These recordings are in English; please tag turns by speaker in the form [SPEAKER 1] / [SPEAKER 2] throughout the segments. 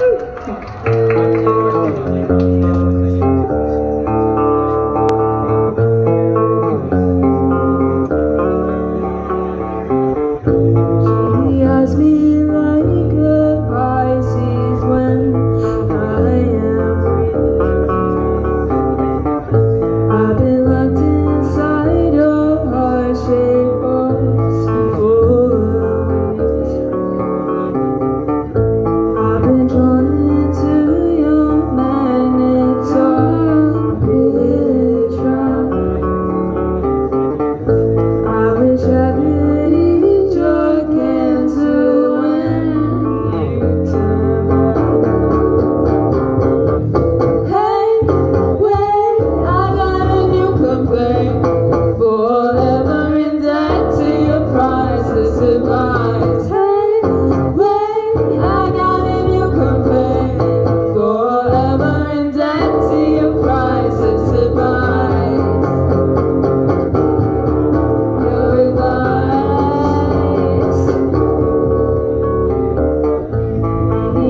[SPEAKER 1] Woo.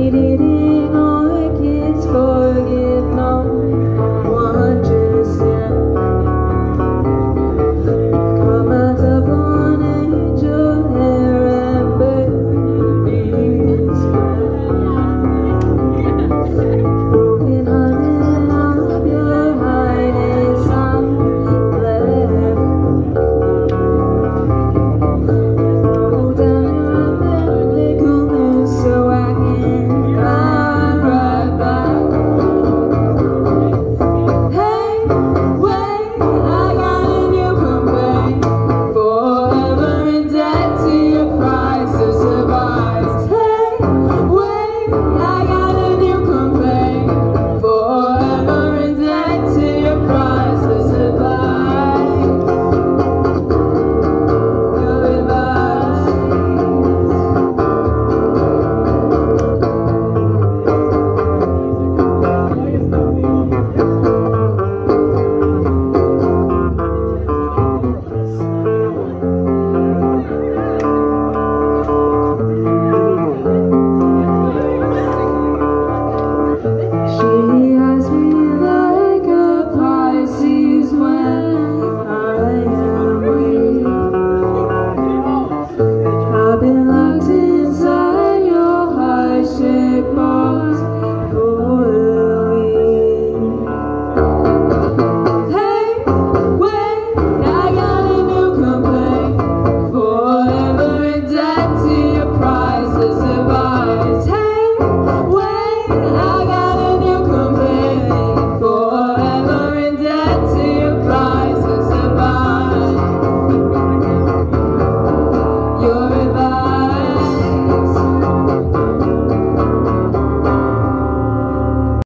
[SPEAKER 1] it is.